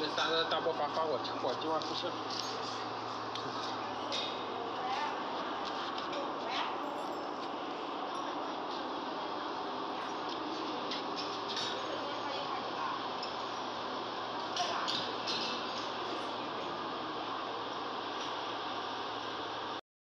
那三个大爆发发我我今晚不行。